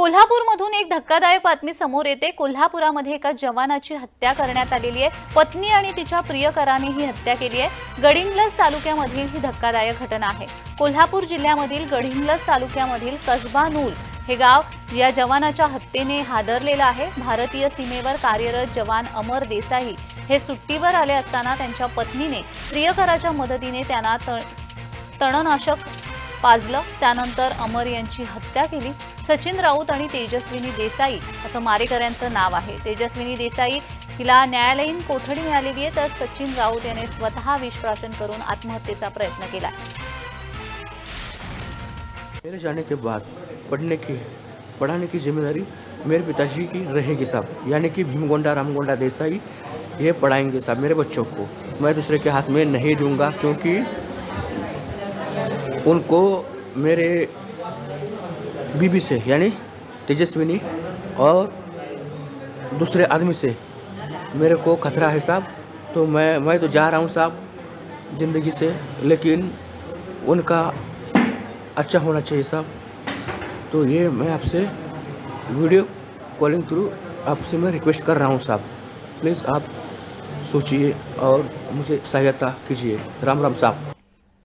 कोल्हापूरमधून एक धक्कादायक बातमी समोर येते. कोल्हापुरामध्ये एका जवानाची हत्या करण्यात आलेली आहे. पत्नी आणि तिच्या प्रियकराने ही हत्या केली आहे. गडिंग्लज तालुक्यामधील ही धक्कादायक घटना आहे. कोल्हापूर जिल्ह्यामधील गडिंग्लज तालुक्यामधील कसबा नूल हे गाव या जवानाच्या हत्येने हादरलेलं आहे. भारतीय सीमेवर कार्यरत जवान अमर देसाई हे सुट्टीवर आले असताना त्यांच्या पत्नीने प्रियकराच्या मदतीने त्यांना तण तणनाशक पाजलं. त्यानंतर अमर यांची हत्या केली. सचिन राऊत आणि तेजस्विनी देसाई असं मारेकऱ्यांचं नाव आहे. तेजस्विनी देसाई हिला न्यायालयीन कोठडी मिळालेली आहे तर सचिन राऊत याने स्वतः विषप्राशन करून आत्महत्येचा प्रयत्न केला. मेरे जाने के बाद पढ़ने की पढ़ाने की जिम्मेदारी मेरे पिताजी की रहेगी साहब। यानी कि भीमगोंडा रामगोंडा देसाई ये पढ़ाएंगे साहब मेरे बच्चों को। मैं दूसरे के हाथ में नहीं दूंगा क्योंकि उनको मेरे बीबी से, यानी तेजस्विनी और दूसरे आदमी से मेरे को खतरा है साहब। तो मैं मैं तो जा रहा हूँ साहब ज़िंदगी से, लेकिन उनका अच्छा होना चाहिए साहब। तो ये मैं आपसे वीडियो कॉलिंग थ्रू आपसे मैं रिक्वेस्ट कर रहा हूँ साहब। प्लीज़ आप सोचिए और मुझे सहायता कीजिए। राम राम साहब।